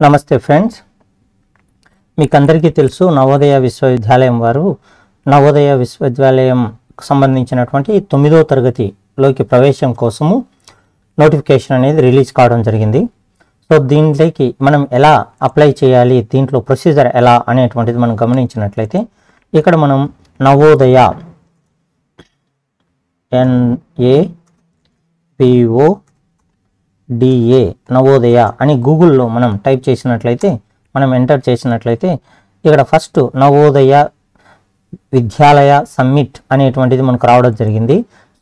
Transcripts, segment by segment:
నమస్తే ఫ్రెండ్స్. మీకు అందరికీ తెలుసు నవోదయ విశ్వవిద్యాలయం వారు నవోదయ విశ్వవిద్యాలయం సంబంధించినటువంటి తొమ్మిదో తరగతిలోకి ప్రవేశం కోసము నోటిఫికేషన్ అనేది రిలీజ్ కావడం జరిగింది. సో దీంట్లోకి మనం ఎలా అప్లై చేయాలి దీంట్లో ప్రొసీజర్ ఎలా అనేటువంటిది మనం గమనించినట్లయితే ఇక్కడ మనం నవోదయ ఎన్ఏపిఓ డిఏ నవోదయ అని గూగుల్లో మనం టైప్ చేసినట్లయితే మనం ఎంటర్ చేసినట్లయితే ఇక్కడ ఫస్ట్ నవోదయ విద్యాలయ సమ్మిట్ అనేటువంటిది మనకు రావడం జరిగింది.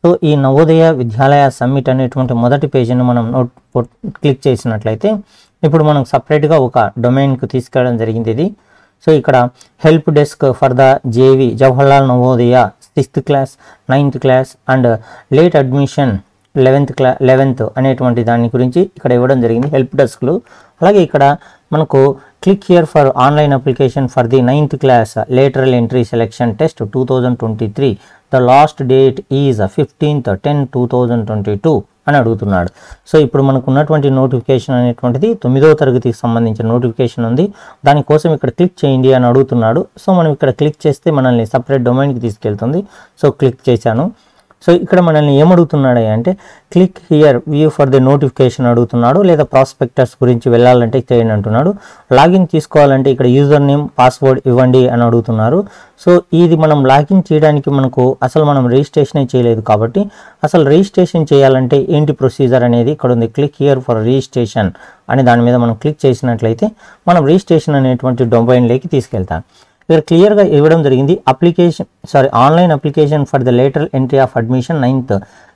సో ఈ నవోదయ విద్యాలయ సమ్మిట్ అనేటువంటి మొదటి పేజీని మనం నోట్ క్లిక్ చేసినట్లయితే ఇప్పుడు మనం సపరేట్గా ఒక డొమైన్కు తీసుకెళ్ళడం జరిగింది ఇది. సో ఇక్కడ help desk for the J V Jawaharlal Navodaya sixth class ninth class and late admission eleventh class eleventh అనేటువంటి దాని గురించి ఇక్కడ ఇవ్వడం జరిగింది హెల్ప్ డెస్క్లు. అలాగే ఇక్కడ మనకు click here for online application for the ninth class lateral entry selection test two thousand twenty three. The last date is fifteenth ten two thousand twenty two అని అడుగుతున్నాడు. సో ఇప్పుడు మనకు ఉన్నటువంటి నోటిఫికేషన్ అనేటువంటిది తొమ్మిదవ తరగతికి సంబంధించిన నోటిఫికేషన్ ఉంది. దానికోసం ఇక్కడ క్లిక్ చేయండి అని అడుగుతున్నాడు. సో మనం ఇక్కడ క్లిక్ చేస్తే మనల్ని సపరేట్ డొమైన్కి తీసుకెళ్తుంది. సో క్లిక్ చేశాను. సో ఇక్కడ మనల్ని ఏమడుగుతున్నాడు అంటే click here view for the notification అడుగుతున్నాడు లేదా ప్రాస్పెక్టర్స్ గురించి వెళ్ళాలంటే చేయండి అంటున్నాడు లాగిన్ తీసుకోవాలంటే ఇక్కడ యూజర్ నేమ్ పాస్వర్డ్ ఇవ్వండి అని అడుగుతున్నారు. సో ఇది మనం లాగిన్ చేయడానికి మనకు అసలు మనం రిజిస్ట్రేషన్ చేయలేదు కాబట్టి అసలు రిజిస్ట్రేషన్ చేయాలంటే ఏంటి ప్రొసీజర్ అనేది ఇక్కడ ఉంది క్లిక్ హియర్ ఫర్ రిజిస్ట్రేషన్ అని దాని మీద మనం క్లిక్ చేసినట్లయితే మనం రిజిస్ట్రేషన్ అనేటువంటి డొమైన్లోకి తీసుకెళ్తాం. ఇక్కడ క్లియర్గా ఇవ్వడం జరిగింది. Application sorry online application for the later entry of admission ninth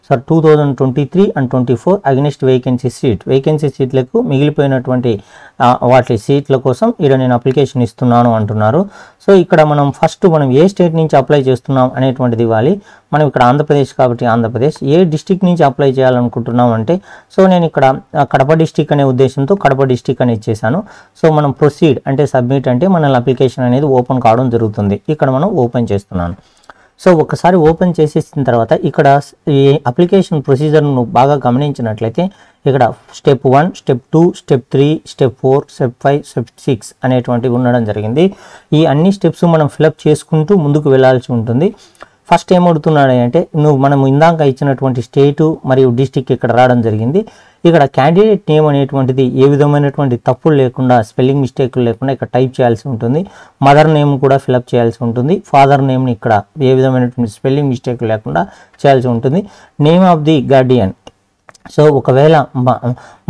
sir two thousand twenty three and twenty four against vacancy seat vacancy సీట్లకు మిగిలిపోయినటువంటి వాటి సీట్ల కోసం ఇక్కడ నేను అప్లికేషన్ ఇస్తున్నాను అంటున్నారు. సో ఇక్కడ మనం ఫస్ట్ మనం ఏ స్టేట్ నుంచి అప్లై చేస్తున్నాం అనేటువంటిది ఇవ్వాలి. మనం ఇక్కడ ఆంధ్రప్రదేశ్ కాబట్టి ఆంధ్రప్రదేశ్. ఏ డిస్టిక్ నుంచి అప్లై చేయాలనుకుంటున్నాం అంటే సో నేను ఇక్కడ కడప డిస్టిక్ అనే ఉద్దేశంతో కడప డిస్టిక్ అని ఇచ్చేసాను సో మనం ప్రొసీడ్ అంటే సబ్మిట్ అంటే మన అప్లికేషన్ అనేది ఓపెన్ కావడం జరుగుతుంది. ఇక్కడ మనం ఓపెన్ చేస్తున్నాను. సో ఒకసారి ఓపెన్ చేసేసిన తర్వాత ఇక్కడ ఈ అప్లికేషన్ ప్రొసీజర్ను బాగా గమనించినట్లయితే ఇక్కడ step one step two step three step four step five step six అనేటువంటివి ఉండడం జరిగింది. ఈ అన్ని స్టెప్స్ మనం ఫిలప్ చేసుకుంటూ ముందుకు వెళ్ళాల్సి ఉంటుంది. ఫస్ట్ ఏమవుతున్నాడు అంటే నువ్వు మనం ఇందాక ఇచ్చినటువంటి స్టేటు మరియు డిస్టిక్ ఇక్కడ రావడం జరిగింది. ఇక్కడ క్యాండిడేట్ నేమ్ అనేటువంటిది ఏ విధమైనటువంటి తప్పులు లేకుండా స్పెల్లింగ్ మిస్టేక్లు లేకుండా ఇక్కడ టైప్ చేయాల్సి ఉంటుంది. మదర్ నేమ్ కూడా ఫిలప్ చేయాల్సి ఉంటుంది. ఫాదర్ నేమ్ని ఇక్కడ ఏ విధమైనటువంటి స్పెల్లింగ్ మిస్టేక్ లేకుండా చేయాల్సి ఉంటుంది. Name of the guardian so ఒకవేళ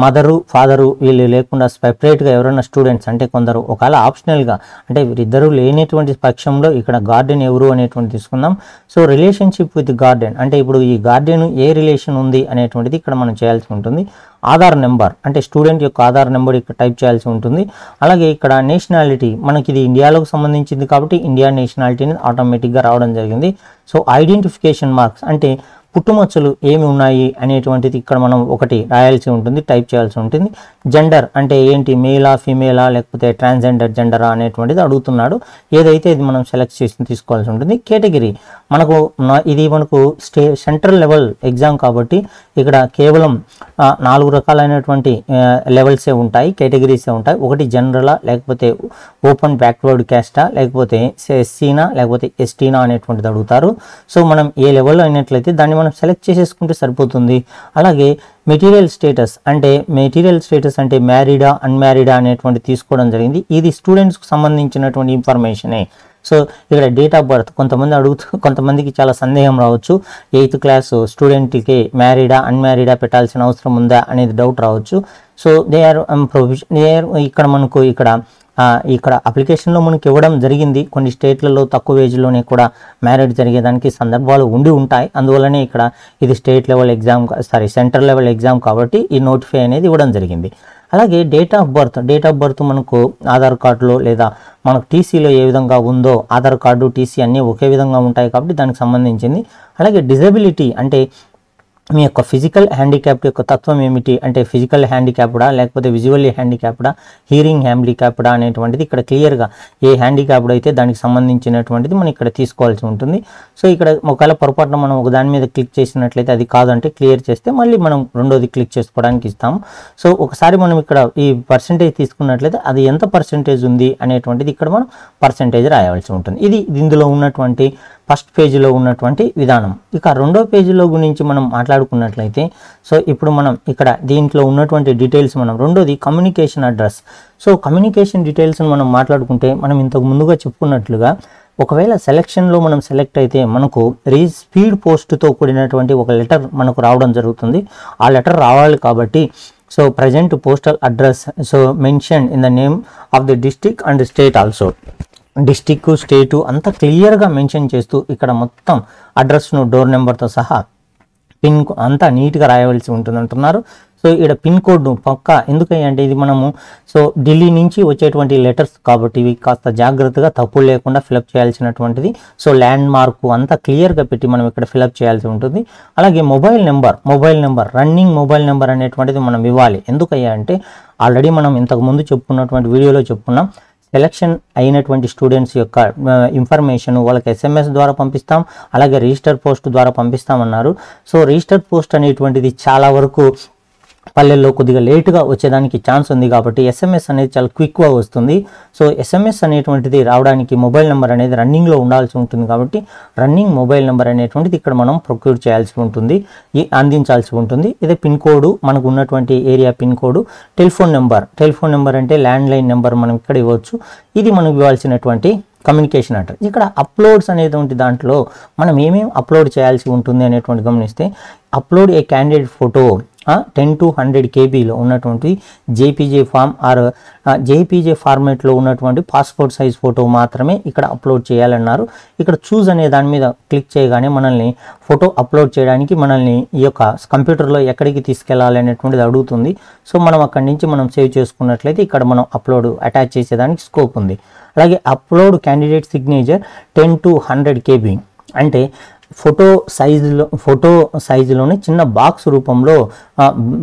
మదరు ఫాదరు వీళ్ళు లేకుండా సెపరేట్గా ఎవరైనా స్టూడెంట్స్ అంటే కొందరు ఒకవేళ ఆప్షనల్గా అంటే వీరిద్దరూ లేనటువంటి పక్షంలో ఇక్కడ గార్డెన్ ఎవరు అనేటువంటి తీసుకుందాం. సో రిలేషన్షిప్ విత్ గార్డెన్ అంటే ఇప్పుడు ఈ గార్డెన్ ఏ రిలేషన్ ఉంది అనేటువంటిది ఇక్కడ మనం చేయాల్సి ఉంటుంది. ఆధార్ నెంబర్ అంటే స్టూడెంట్ యొక్క ఆధార్ నెంబర్ ఇక్కడ టైప్ చేయాల్సి ఉంటుంది. అలాగే ఇక్కడ నేషనాలిటీ మనకి ఇది ఇండియాలోకి సంబంధించింది కాబట్టి ఇండియా నేషనాలిటీని ఆటోమేటిక్గా రావడం జరిగింది. సో ఐడెంటిఫికేషన్ మార్క్స్ అంటే పుట్టుమచ్చలు ఏమి ఉన్నాయి అనేటువంటిది ఇక్కడ మనం ఒకటి రాయాల్సి ఉంటుంది టైప్ చేయాల్సి ఉంటుంది. జెండర్ అంటే ఏంటి? మేలా ఫీమేలా లేకపోతే ట్రాన్స్జెండర్ జెండరా అనేటువంటిది అడుగుతున్నాడు. ఏదైతే ఇది మనం సెలెక్ట్ చేసి తీసుకోవాల్సి ఉంటుంది కేటగిరీ. మనకు ఇది మనకు స్టే సెంట్రల్ లెవెల్ ఎగ్జామ్ కాబట్టి ఇక్కడ కేవలం నాలుగు రకాలైనటువంటి లెవెల్సే ఉంటాయి కేటగిరీసే ఉంటాయి. ఒకటి జనరలా లేకపోతే ఓపెన్ బ్యాక్వర్డ్ క్యాస్టా లేకపోతే ఎస్సీనా లేకపోతే ఎస్టీనా అనేటువంటిది అడుగుతారు. సో మనం ఏ లెవెల్లో అయినట్లయితే దాన్ని మనం సెలెక్ట్ చేసేసుకుంటే సరిపోతుంది. అలాగే మెటీరియల్ స్టేటస్ అంటే మెటీరియల్ స్టేటస్ అంటే మ్యారీడా అన్మ్యారీడా అనేటువంటి తీసుకోవడం జరిగింది. ఇది స్టూడెంట్స్కి సంబంధించినటువంటి ఇన్ఫర్మేషనే. సో ఇక్కడ డేట్ ఆఫ్ బర్త్ కొంతమంది అడుగుతూ కొంతమందికి చాలా సందేహం రావచ్చు. ఎయిత్ క్లాస్ స్టూడెంట్కి మ్యారీడా అన్మ్యారీడా పెట్టాల్సిన అవసరం ఉందా అనేది డౌట్ రావచ్చు. So they are provision they are ఇక్కడ మనకు ఇక్కడ ఇక్కడ అప్లికేషన్లో మనకి ఇవ్వడం జరిగింది. కొన్ని స్టేట్లలో తక్కువ ఏజ్లోనే కూడా మ్యారేజ్ జరిగేదానికి సందర్భాలు ఉండి ఉంటాయి. అందువల్లనే ఇక్కడ ఇది state level exam sorry central level exam కాబట్టి ఈ నోటిఫై అనేది ఇవ్వడం జరిగింది. అలాగే date of birth date of birth మనకు ఆధార్ కార్డులో లేదా మనకు టీసీలో ఏ విధంగా ఉందో ఆధార్ కార్డు టీసీ అన్నీ ఒకే విధంగా ఉంటాయి కాబట్టి దానికి సంబంధించింది. అలాగే డిజబిలిటీ అంటే మీ యొక్క ఫిజికల్ హ్యాండిక్యాప్ యొక్క తత్వం ఏమిటి? అంటే ఫిజికల్ హ్యాండిక్యాప్డా లేకపోతే విజువల్లీ హ్యాండిక్యాప్డా హీరింగ్ హ్యాండిక్యాప్డా అనేటువంటిది ఇక్కడ క్లియర్గా ఏ హ్యాండిక్యాప్డ్ అయితే దానికి సంబంధించినటువంటిది మనం ఇక్కడ తీసుకోవాల్సి ఉంటుంది. సో ఇక్కడ ఒకవేళ పొరపాటున మనం ఒక దాని మీద క్లిక్ చేసినట్లయితే అది కాదంటే క్లియర్ చేస్తే మళ్ళీ మనం రెండోది క్లిక్ చేసుకోవడానికి ఇస్తాము సో ఒకసారి మనం ఇక్కడ ఈ పర్సంటేజ్ తీసుకున్నట్లయితే అది ఎంత పర్సంటేజ్ ఉంది అనేటువంటిది ఇక్కడ మనం పర్సంటేజ్ రాయవలసి ఉంటుంది. ఇది ఇందులో ఉన్నటువంటి ఫస్ట్ పేజీలో ఉన్నటువంటి విధానం. ఇక రెండో పేజీలో గురించి మనం మాట్లాడుకున్నట్లయితే సో ఇప్పుడు మనం ఇక్కడ దీంట్లో ఉన్నటువంటి డీటెయిల్స్ మనం రెండోది కమ్యూనికేషన్ అడ్రస్. సో కమ్యూనికేషన్ డీటెయిల్స్ని మనం మాట్లాడుకుంటే మనం ఇంతకు ముందుగా చెప్పుకున్నట్లుగా ఒకవేళ సెలక్షన్లో మనం సెలెక్ట్ అయితే మనకు రీ స్పీడ్ పోస్ట్తో కూడినటువంటి ఒక లెటర్ మనకు రావడం జరుగుతుంది. ఆ లెటర్ రావాలి కాబట్టి so present postal address so mention in the name of the district and state also. District state అంతా క్లియర్గా మెన్షన్ చేస్తూ ఇక్కడ మొత్తం అడ్రస్ను డోర్ నెంబర్తో సహా పిన్ కో- అంతా నీట్గా రాయవలసి ఉంటుంది అంటున్నారు సో ఇక్కడ పిన్ కోడ్ను పక్క ఎందుకంటే ఇది మనము సో ఢిల్లీ నుంచి వచ్చేటువంటి లెటర్స్ కాబట్టి ఇవి కాస్త జాగ్రత్తగా తప్పులు లేకుండా ఫిలప్ చేయాల్సినటువంటిది. సో ల్యాండ్ మార్కు అంతా క్లియర్గా పెట్టి మనం ఇక్కడ ఫిలప్ చేయాల్సి ఉంటుంది. అలాగే mobile number mobile number running mobile number అనేటువంటిది మనం ఇవ్వాలి. ఎందుకయ్యా అంటే ఆల్రెడీ మనం ఇంతకు ముందు చెప్పుకున్నటువంటి వీడియోలో చెప్పుకున్నాం. సెలక్షన్ అయినటువంటి స్టూడెంట్స్ యొక్క ఇన్ఫర్మేషన్ వాళ్ళకి ఎస్ఎంఎస్ ద్వారా పంపిస్తాం అలాగే రిజిస్టర్ పోస్ట్ ద్వారా పంపిస్తామన్నారు. సో రిజిస్టర్ పోస్ట్ అనేటువంటిది చాలా వరకు పల్లెల్లో కొద్దిగా లేటుగా వచ్చేదానికి ఛాన్స్ ఉంది కాబట్టి ఎస్ఎంఎస్ అనేది చాలా క్విక్గా వస్తుంది. సో ఎస్ఎంఎస్ అనేటువంటిది రావడానికి మొబైల్ నెంబర్ అనేది రన్నింగ్లో ఉండాల్సి ఉంటుంది కాబట్టి రన్నింగ్ మొబైల్ నెంబర్ అనేటువంటిది ఇక్కడ మనం ప్రొక్యూర్ చేయాల్సి ఉంటుంది. అందించాల్సి ఉంటుంది. ఇదే పిన్ కోడ్ మనకు ఉన్నటువంటి area pin code telephone number. Telephone number అంటే ల్యాండ్ లైన్ నెంబర్ మనం ఇక్కడ ఇవ్వచ్చు. ఇది మనకు ఇవ్వాల్సినటువంటి కమ్యూనికేషన్ అంటారు ఇక్కడ అప్లోడ్స్ అనేటువంటి దాంట్లో మనం ఏమేమి అప్లోడ్ చేయాల్సి ఉంటుంది అనేటువంటి గమనిస్తే upload a candidate photo ten to hundred కేబీలో ఉన్నటువంటి జేపీజే ఫామ్ ఆర్ జేపీజే ఫార్మేట్లో ఉన్నటువంటి పాస్పోర్ట్ సైజ్ ఫోటో మాత్రమే ఇక్కడ అప్లోడ్ చేయాలన్నారు. ఇక్కడ చూజ్ అనే దాని మీద క్లిక్ చేయగానే మనల్ని ఫోటో అప్లోడ్ చేయడానికి మనల్ని ఈ యొక్క కంప్యూటర్లో ఎక్కడికి తీసుకెళ్ళాలి అనేటువంటిది అడుగుతుంది. సో మనం అక్కడి నుంచి మనం సేవ్ చేసుకున్నట్లయితే ఇక్కడ మనం అప్లోడ్ అటాచ్ చేసేదానికి స్కోప్ ఉంది. అలాగే upload candidate signature ten to hundred KB అంటే ఫోటో సైజులో ఫోటో సైజులోని చిన్న బాక్స్ రూపంలో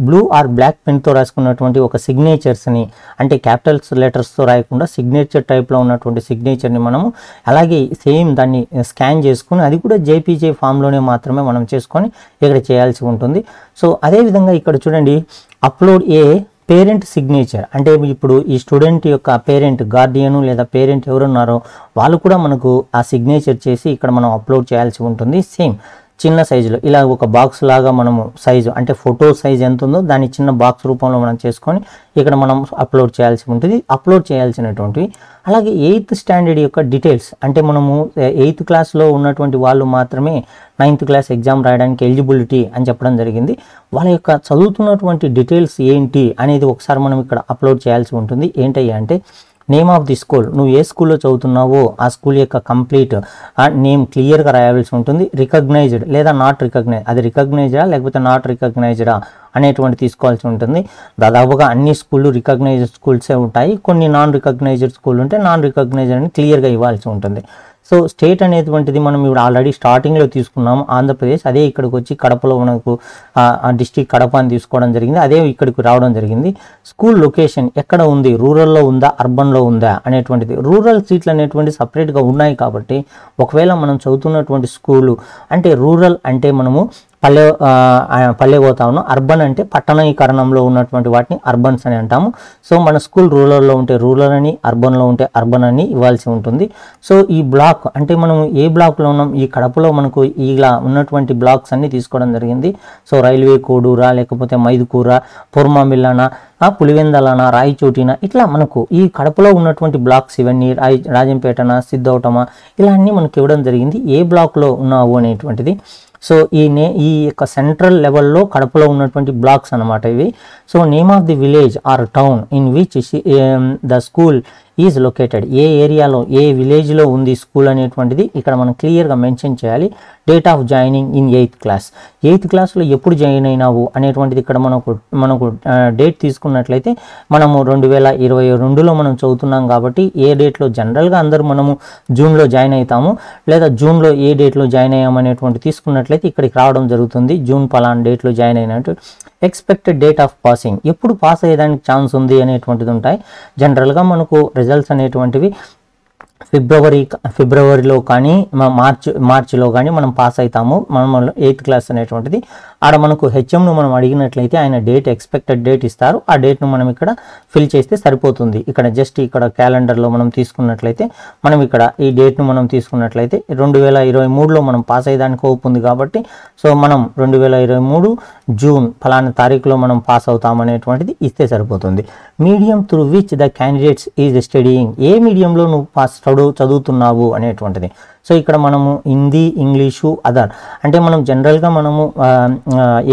బ్లూ ఆర్ బ్లాక్ పెన్తో రాసుకున్నటువంటి ఒక సిగ్నేచర్స్ని అంటే క్యాపిటల్స్ లెటర్స్తో రాయకుండా సిగ్నేచర్ టైప్లో ఉన్నటువంటి సిగ్నేచర్ని మనము అలాగే సేమ్ దాన్ని స్కాన్ చేసుకుని అది కూడా జేపీజే ఫామ్లోనే మాత్రమే మనం చేసుకొని ఇక్కడ చేయాల్సి ఉంటుంది. సో అదేవిధంగా ఇక్కడ చూడండి అప్లోడ్ ఏ పేరెంట్ సిగ్నేచర్ అంటే ఇప్పుడు ఈ స్టూడెంట్ యొక్క పేరెంట్ గార్డియన్ లేదా పేరెంట్ ఎవరున్నారో వాళ్ళు కూడా మనకు ఆ సిగ్నేచర్ చేసి ఇక్కడ మనం అప్లోడ్ చేయాల్సి ఉంటుంది. సేమ్ చిన్న సైజులో. ఇలా ఒక బాక్స్ లాగా మనము సైజు అంటే ఫోటో సైజ్ ఎంత ఉందో దాన్ని చిన్న బాక్స్ రూపంలో మనం చేసుకొని ఇక్కడ మనం అప్లోడ్ చేయాల్సి ఉంటుంది. అప్లోడ్ చేయాల్సినటువంటివి. అలాగే ఎయిత్ స్టాండర్డ్ యొక్క డీటెయిల్స్ అంటే మనము ఎయిత్ క్లాస్లో ఉన్నటువంటి వాళ్ళు మాత్రమే నైన్త్ క్లాస్ ఎగ్జామ్ రాయడానికి ఎలిజిబిలిటీ అని చెప్పడం జరిగింది. వాళ్ళ యొక్క చదువుతున్నటువంటి డీటెయిల్స్ ఏంటి అనేది ఒకసారి మనం ఇక్కడ అప్లోడ్ చేయాల్సి ఉంటుంది. ఏంటయ్యా అంటే నేమ్ ఆఫ్ ది స్కూల్ నువ్వు ఏ స్కూల్లో చదువుతున్నావో ఆ స్కూల్ యొక్క కంప్లీట్ ఆ నేమ్ క్లియర్గా రాయాల్సి ఉంటుంది. రికగ్నైజ్డ్ లేదా నాట్ రికగ్నైజ్ అది రికగ్నైజ్డా లేకపోతే నాట్ రికగ్నైజ్డా అనేటువంటి తీసుకోవాల్సి ఉంటుంది. దాదాపుగా అన్ని స్కూళ్ళు రికగ్నైజ్డ్ స్కూల్సే ఉంటాయి. కొన్ని నాన్ రికగ్నైజ్డ్ స్కూల్ ఉంటే నాన్ రికగ్నైజ్డ్ అని క్లియర్గా ఇవ్వాల్సి ఉంటుంది. సో స్టేట్ అనేటువంటిది మనం ఇప్పుడు ఆల్రెడీ స్టార్టింగ్లో తీసుకున్నాం ఆంధ్రప్రదేశ్ అదే ఇక్కడికి వచ్చి కడపలో మనకు ఆ డిస్టిక్ కడప అని తీసుకోవడం జరిగింది. అదే ఇక్కడికి రావడం జరిగింది. స్కూల్ లొకేషన్ ఎక్కడ ఉంది? రూరల్లో ఉందా? అర్బన్లో ఉందా? అనేటువంటిది. రూరల్ సీట్లు అనేటువంటి సపరేట్గా ఉన్నాయి కాబట్టి ఒకవేళ మనం చదువుతున్నటువంటి స్కూలు అంటే రూరల్ అంటే మనము పల్లె పల్లె పోతా ఉన్నాం. అర్బన్ అంటే పట్టణీకరణంలో ఉన్నటువంటి వాటిని అర్బన్స్ అని అంటాము. సో మన స్కూల్ రూరల్లో ఉంటే రూరల్ అని అర్బన్లో ఉంటే అర్బన్ అని ఇవ్వాల్సి ఉంటుంది. సో ఈ బ్లాక్ అంటే మనం ఏ బ్లాక్లో ఉన్నాం? ఈ కడపలో మనకు ఇలా ఉన్నటువంటి బ్లాక్స్ అన్ని తీసుకోవడం జరిగింది. సో రైల్వే కోడూరా లేకపోతే మైదుకూర పూర్మామిల్లానా పులివెందలన రాయచోటిన ఇట్లా మనకు ఈ కడపలో ఉన్నటువంటి బ్లాక్స్ ఇవన్నీ రాయ రాజంపేటన సిద్ధవటమా ఇలా అన్నీ మనకి ఇవ్వడం జరిగింది. ఏ బ్లాక్లో ఉన్నావు అనేటువంటిది సో ఈ నే ఈ యొక్క సెంట్రల్ లెవెల్లో కడపలో ఉన్నటువంటి బ్లాక్స్ అన్నమాట ఇవి. So name of the village or town in which the school is located ఏ ఏరియాలో ఏ విలేజ్లో ఉంది స్కూల్ అనేటువంటిది ఇక్కడ మనం క్లియర్గా మెన్షన్ చేయాలి. Date of joining in eighth class eighth క్లాస్లో ఎప్పుడు జాయిన్ అయినావు అనేటువంటిది ఇక్కడ మనకు మనకు డేట్ తీసుకున్నట్లయితే మనము రెండు వేల ఇరవై రెండులో మనం చదువుతున్నాం కాబట్టి ఏ డేట్లో జనరల్గా అందరూ మనము జూన్లో జాయిన్ అవుతాము. లేదా జూన్లో ఏ డేట్లో జాయిన్ అయ్యామనేటువంటి తీసుకున్నట్లయితే ఇక్కడికి రావడం జరుగుతుంది. జూన్ పలానా డేట్లో జాయిన్ అయినట్టు. ఎక్స్పెక్టెడ్ డేట్ ఆఫ్ పాసింగ్ ఎప్పుడు పాస్ అయ్యేదానికి ఛాన్స్ ఉంది అనేటువంటిది ఉంటాయి. జనరల్గా మనకు రిజల్ట్స్ అనేటువంటివి ఫిబ్రవరి ఫిబ్రవరిలో కానీ మార్చి మార్చ్ మార్చిలో కానీ మనం పాస్ అవుతాము మనం ఎయిత్ క్లాస్ అనేటువంటిది. ఆడ మనకు హెచ్ఎంను మనం అడిగినట్లయితే ఆయన డేట్ ఎక్స్పెక్టెడ్ డేట్ ఇస్తారు. ఆ డేట్ను మనం ఇక్కడ ఫిల్ చేస్తే సరిపోతుంది. ఇక్కడ జస్ట్ ఇక్కడ క్యాలెండర్లో మనం తీసుకున్నట్లయితే మనం ఇక్కడ ఈ డేట్ను మనం తీసుకున్నట్లయితే రెండు వేల ఇరవై మూడులో మనం పాస్ అయ్యేదానికి ఓపు ఉంది కాబట్టి సో మనం రెండు వేల ఇరవై మూడు జూన్ ఫలానా తారీఖులో మనం పాస్ అవుతాం అనేటువంటిది ఇస్తే సరిపోతుంది. Medium through which the candidates is studying ఏ మీడియంలో నువ్వు పాస్ చదువు చదువుతున్నావు అనేటువంటిది. సో ఇక్కడ మనము హిందీ ఇంగ్లీషు అదర్. అంటే మనం జనరల్గా మనము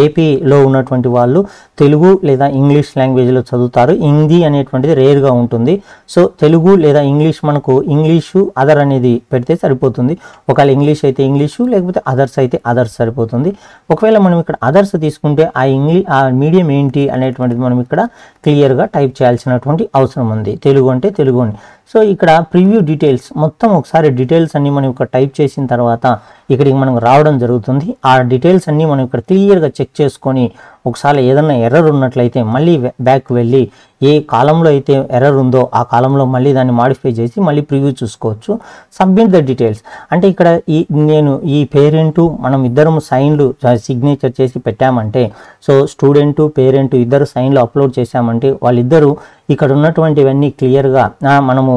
ఏపీలో ఉన్నటువంటి వాళ్ళు తెలుగు లేదా ఇంగ్లీష్ లాంగ్వేజ్లో చదువుతారు. హిందీ అనేటువంటిది రేర్గా ఉంటుంది. సో తెలుగు లేదా ఇంగ్లీష్ మనకు ఇంగ్లీషు అదర్ అనేది పెడితే సరిపోతుంది. ఒకవేళ ఇంగ్లీష్ అయితే ఇంగ్లీషు లేకపోతే అదర్స్ అయితే అదర్స్ సరిపోతుంది. ఒకవేళ మనం ఇక్కడ అదర్స్ తీసుకుంటే ఆ ఇంగ్లీష్ ఆ మీడియం ఏంటి అనేటువంటిది మనం ఇక్కడ క్లియర్గా టైప్ చేయాల్సినటువంటి అవసరం ఉంది. తెలుగు అంటే తెలుగు అని. సో ఇక్కడ ప్రివ్యూ డీటెయిల్స్ మొత్తం ఒకసారి డీటెయిల్స్ అన్ని మనం ఇక్కడ టైప్ చేసిన తర్వాత ఇక్కడికి మనం రావడం జరుగుతుంది. ఆ డీటెయిల్స్ అన్ని మనం ఇక్కడ క్లియర్గా చెక్ చేసుకొని ఒకసారి ఏదైనా ఎర్రర్ ఉన్నట్లయితే మళ్ళీ బ్యాక్ వెళ్ళి ఏ కాలంలో అయితే ఎర్రర్ ఉందో ఆ కాలంలో మళ్ళీ దాన్ని మాడిఫై చేసి మళ్ళీ ప్రివ్యూ చూసుకోవచ్చు. సబ్మిట్ ద డీటెయిల్స్ అంటే ఇక్కడ ఈ నేను ఈ పేరెంటు మనం ఇద్దరం సైన్లు సిగ్నేచర్ చేసి పెట్టామంటే సో స్టూడెంట్ పేరెంటు ఇద్దరు సైన్లు అప్లోడ్ చేశామంటే వాళ్ళిద్దరూ ఇక్కడ ఉన్నటువంటివన్నీ క్లియర్గా మనము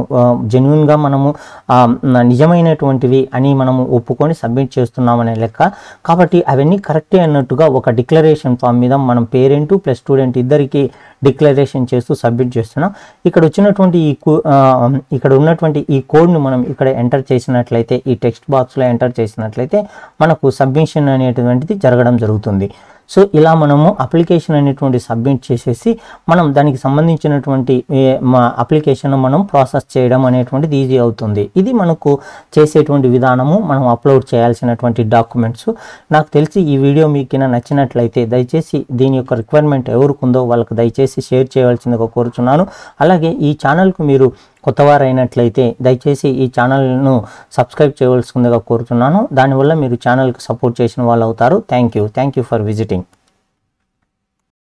జెన్యున్గా మనము నిజమైనటువంటివి అని మనము ఒప్పుకొని సబ్మిట్ చేస్తున్నామనే లెక్క. కాబట్టి అవన్నీ కరెక్టే అన్నట్టుగా ఒక డిక్లరేషన్ ఫామ్ మీద మనం పేరెంట్ ప్లస్ స్టూడెంట్ ఇద్దరికి డిక్లరేషన్ చేస్తూ సబ్మిట్ చేస్తున్నాం. ఇక్కడ వచ్చినటువంటి ఈ ఇక్కడ ఉన్నటువంటి ఈ కోడ్ను మనం ఇక్కడ ఎంటర్ చేసినట్లయితే ఈ టెక్స్ట్ బాక్స్లో ఎంటర్ చేసినట్లయితే మనకు సబ్మిషన్ అనేటువంటిది జరగడం జరుగుతుంది. సో ఇలా మనము అప్లికేషన్ అనేటువంటి సబ్మిట్ చేసేసి మనం దానికి సంబంధించినటువంటి మా అప్లికేషన్ మనం ప్రాసెస్ చేయడం అనేటువంటిది ఈజీ అవుతుంది. ఇది మనకు చేసేటువంటి విధానము మనం అప్లోడ్ చేయాల్సినటువంటి డాక్యుమెంట్స్ నాకు తెలిసి ఈ వీడియో మీకు నచ్చినట్లయితే దయచేసి దీని యొక్క రిక్వైర్మెంట్ ఎవరికి ఉందో వాళ్ళకి దయచేసి షేర్ చేయవలసిందిగా కోరుచున్నాను. అలాగే ఈ ఛానల్కు మీరు కొత్తవారైనట్లయితే దయచేసి ఈ ఛానల్ను సబ్స్క్రైబ్ చేయవలసిందిగా కోరుతున్నాను. దానివల్ల మీరు ఛానల్కి సపోర్ట్ చేసిన వాళ్ళు అవుతారు thank you. Thank you for visiting.